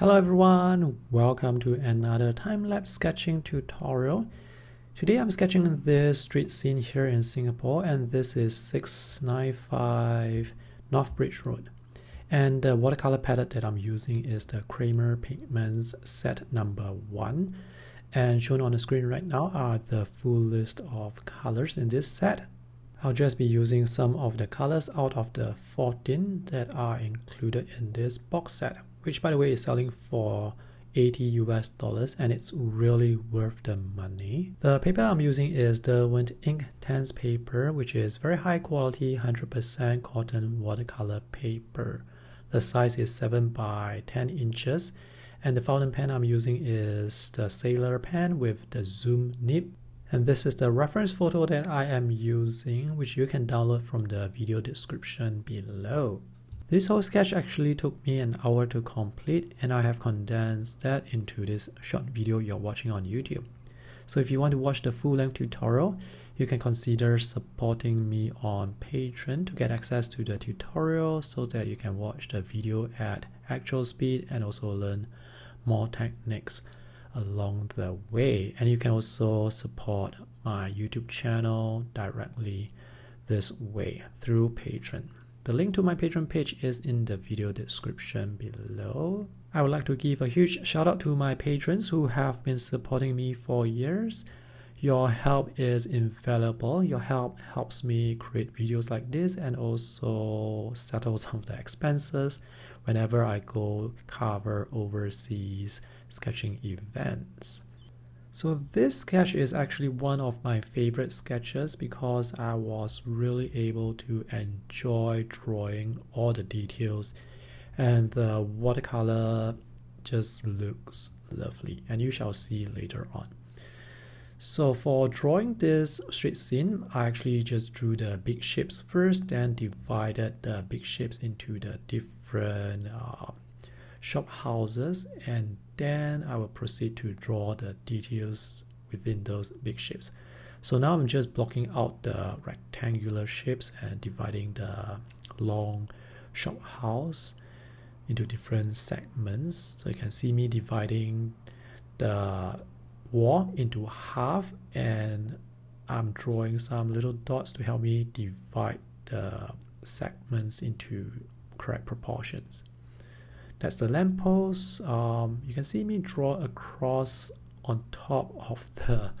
Hello everyone, welcome to another time-lapse sketching tutorial. Today I'm sketching this street scene here in Singapore and this is 695 North Bridge Road. And the watercolor palette that I'm using is the Kremer Pigments set number 1. And shown on the screen right now are the full list of colors in this set. I'll just be using some of the colors out of the 14 that are included in this box set which by the way is selling for 80 US dollars and it's really worth the money. The paper I'm using is Derwent Inktense paper which is very high quality 100% cotton watercolor paper. The size is 7 by 10 inches and the fountain pen I'm using is the Sailor pen with the zoom nib and this is the reference photo that I am using which you can download from the video description below. This whole sketch actually took me an hour to complete and I have condensed that into this short video you're watching on YouTube. So if you want to watch the full-length tutorial, you can consider supporting me on Patreon to get access to the tutorial so that you can watch the video at actual speed and also learn more techniques along the way. And you can also support my YouTube channel directly this way through Patreon. The link to my Patreon page is in the video description below. I would like to give a huge shout out to my patrons who have been supporting me for years. Your help is invaluable. Your help helps me create videos like this and also settle some of the expenses whenever I go cover overseas sketching events. So this sketch is actually one of my favorite sketches because I was really able to enjoy drawing all the details and the watercolor just looks lovely and you shall see later on. So for drawing this street scene, I actually just drew the big shapes first, then divided the big shapes into the different uh, shop houses and then I will proceed to draw the details within those big shapes. So now I'm just blocking out the rectangular shapes and dividing the long shop house into different segments. So you can see me dividing the wall into half and I'm drawing some little dots to help me divide the segments into correct proportions. That's the lamppost. Um, you can see me draw across on top of the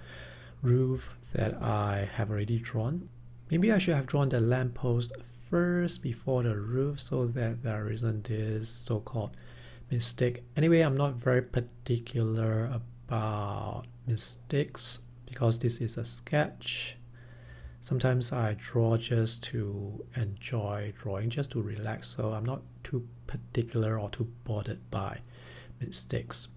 roof that I have already drawn. Maybe I should have drawn the lamppost first before the roof so that there isn't this so-called mistake. Anyway, I'm not very particular about mistakes because this is a sketch sometimes I draw just to enjoy drawing, just to relax. So I'm not too particular or too bothered by mistakes.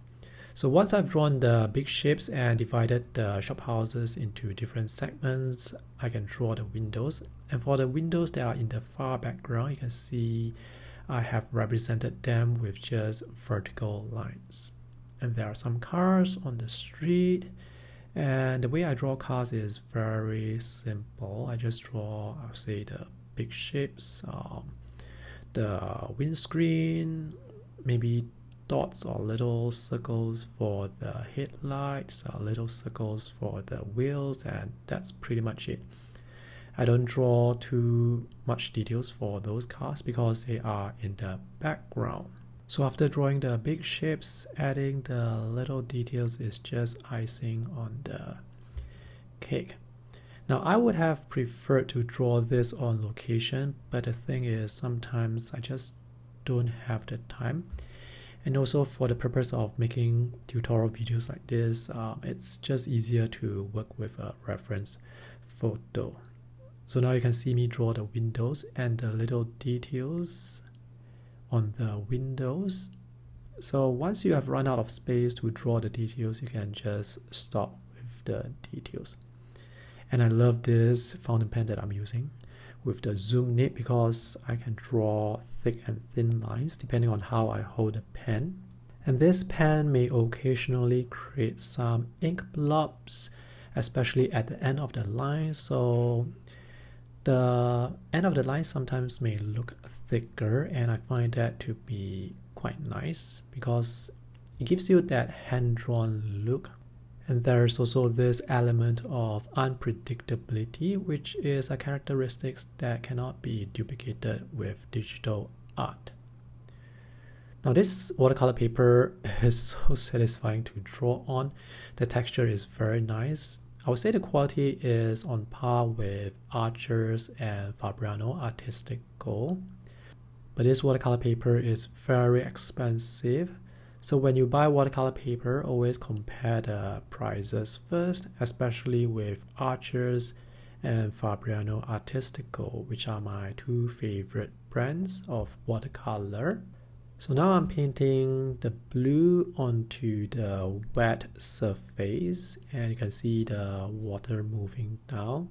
So once I've drawn the big shapes and divided the shop houses into different segments, I can draw the windows. And for the windows that are in the far background, you can see I have represented them with just vertical lines. And there are some cars on the street and the way I draw cars is very simple. I just draw, I'll say, the big shapes, um, the windscreen, maybe dots or little circles for the headlights, or little circles for the wheels, and that's pretty much it. I don't draw too much details for those cars because they are in the background. So after drawing the big shapes, adding the little details is just icing on the cake. Now I would have preferred to draw this on location, but the thing is sometimes I just don't have the time. And also for the purpose of making tutorial videos like this, uh, it's just easier to work with a reference photo. So now you can see me draw the windows and the little details on the windows. So once you have run out of space to draw the details, you can just stop with the details. And I love this fountain pen that I'm using with the zoom nib because I can draw thick and thin lines depending on how I hold the pen. And this pen may occasionally create some ink blobs, especially at the end of the line. So the end of the line sometimes may look thicker and I find that to be quite nice because it gives you that hand-drawn look. And there's also this element of unpredictability which is a characteristic that cannot be duplicated with digital art. Now this watercolor paper is so satisfying to draw on. The texture is very nice. I would say the quality is on par with Arches and Fabriano Artistico. But this watercolor paper is very expensive. So when you buy watercolor paper, always compare the prices first, especially with Arches and Fabriano Artistico, which are my two favorite brands of watercolor. So now I'm painting the blue onto the wet surface and you can see the water moving down.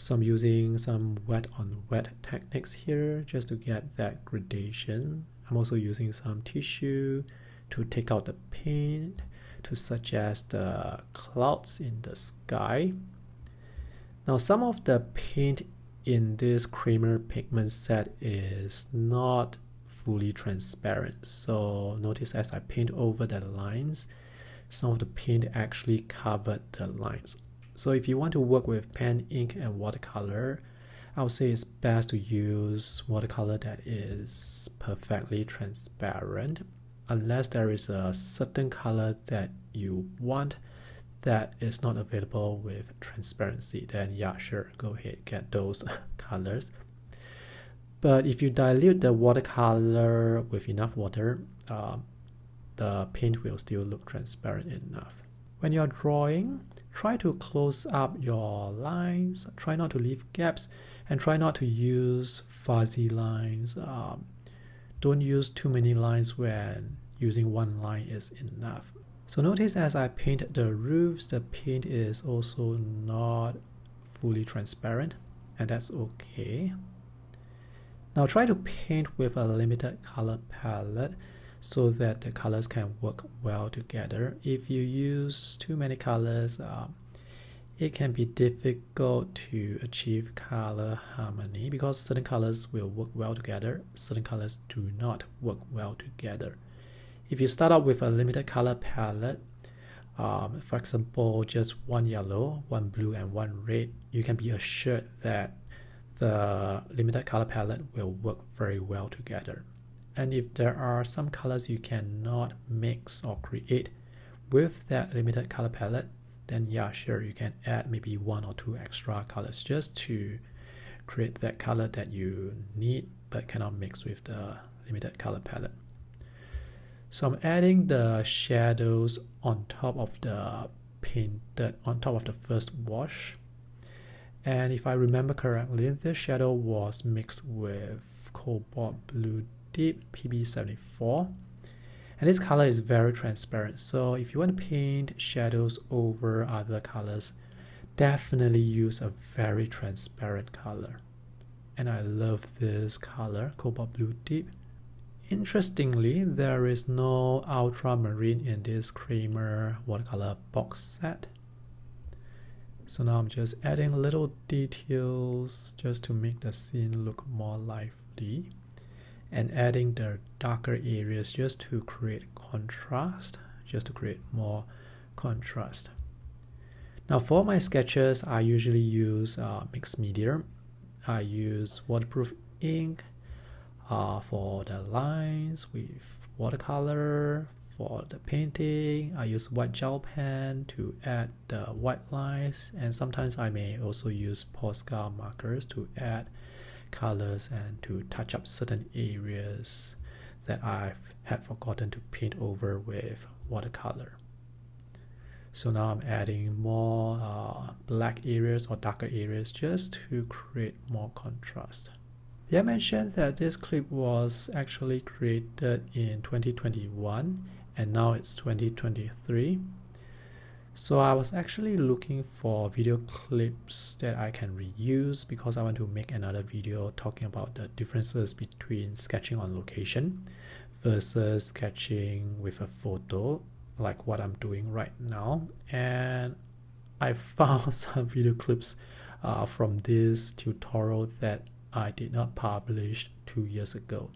So I'm using some wet on wet techniques here just to get that gradation. I'm also using some tissue to take out the paint to suggest the clouds in the sky. Now some of the paint in this Kremer pigment set is not fully transparent. So notice as I paint over the lines, some of the paint actually covered the lines. So if you want to work with pen, ink, and watercolor, I would say it's best to use watercolor that is perfectly transparent unless there is a certain color that you want that is not available with transparency then yeah sure go ahead get those colors but if you dilute the watercolor with enough water, uh, the paint will still look transparent enough. When you're drawing, try to close up your lines, try not to leave gaps, and try not to use fuzzy lines. Um, don't use too many lines when using one line is enough. So notice as I paint the roofs, the paint is also not fully transparent, and that's okay. Now try to paint with a limited color palette so that the colors can work well together. If you use too many colors, uh, it can be difficult to achieve color harmony because certain colors will work well together, certain colors do not work well together. If you start out with a limited color palette, um, for example, just one yellow, one blue, and one red, you can be assured that the limited color palette will work very well together. And if there are some colors you cannot mix or create with that limited color palette, then yeah, sure, you can add maybe one or two extra colors just to create that color that you need but cannot mix with the limited color palette. So I'm adding the shadows on top of the painted, on top of the first wash and if I remember correctly, this shadow was mixed with Cobalt Blue Deep PB74. And this color is very transparent. So if you want to paint shadows over other colors, definitely use a very transparent color. And I love this color, Cobalt Blue Deep. Interestingly, there is no ultramarine in this Kremer watercolor box set. So now I'm just adding little details just to make the scene look more lively and adding the darker areas just to create contrast, just to create more contrast. Now for my sketches, I usually use uh, mixed media. I use waterproof ink uh, for the lines with watercolor, for the painting, I use white gel pen to add the white lines and sometimes I may also use Posca markers to add colors and to touch up certain areas that I've had forgotten to paint over with watercolor. So now I'm adding more uh, black areas or darker areas just to create more contrast. Yeah, I mentioned that this clip was actually created in 2021 and now it's 2023 so I was actually looking for video clips that I can reuse because I want to make another video talking about the differences between sketching on location versus sketching with a photo like what I'm doing right now. And I found some video clips uh, from this tutorial that I did not publish two years ago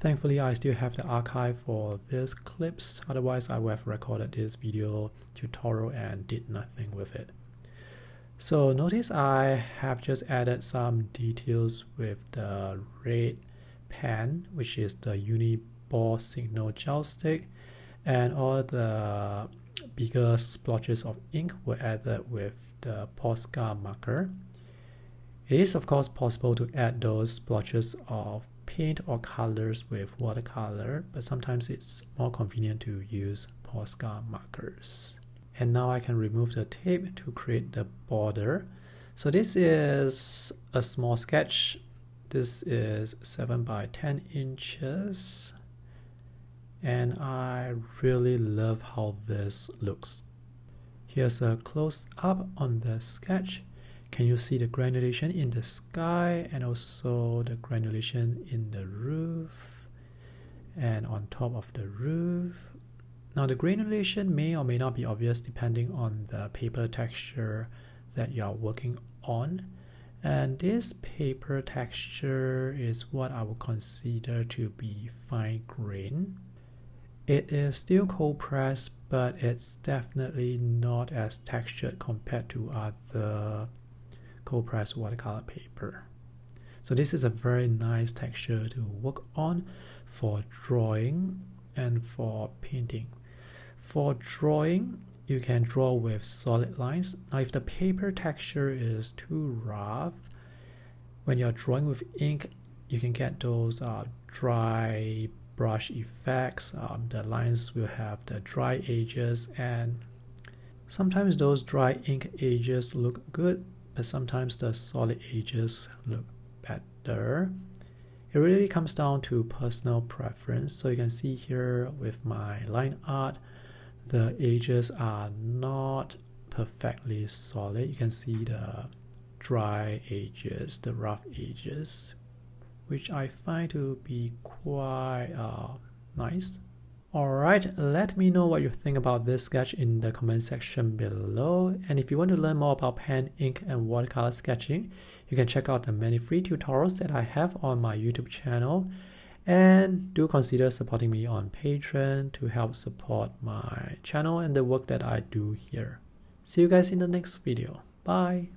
Thankfully, I still have the archive for these clips, otherwise I would have recorded this video tutorial and did nothing with it. So notice I have just added some details with the red pen, which is the Uniball signal gel stick, and all the bigger splotches of ink were added with the Posca marker. It is of course possible to add those splotches of paint or colors with watercolor, but sometimes it's more convenient to use Posca markers. And now I can remove the tape to create the border. So this is a small sketch. This is 7 by 10 inches. And I really love how this looks. Here's a close up on the sketch can you see the granulation in the sky and also the granulation in the roof and on top of the roof? Now the granulation may or may not be obvious depending on the paper texture that you are working on. And this paper texture is what I would consider to be fine grain. It is still cold pressed, but it's definitely not as textured compared to other cold press watercolor paper. So this is a very nice texture to work on for drawing and for painting. For drawing, you can draw with solid lines. Now if the paper texture is too rough, when you're drawing with ink, you can get those uh, dry brush effects. Um, the lines will have the dry edges and sometimes those dry ink edges look good but sometimes the solid edges look better. It really comes down to personal preference. So you can see here with my line art, the edges are not perfectly solid. You can see the dry edges, the rough edges, which I find to be quite uh, nice. Alright, let me know what you think about this sketch in the comment section below. And if you want to learn more about pen, ink, and watercolor sketching, you can check out the many free tutorials that I have on my YouTube channel. And do consider supporting me on Patreon to help support my channel and the work that I do here. See you guys in the next video. Bye!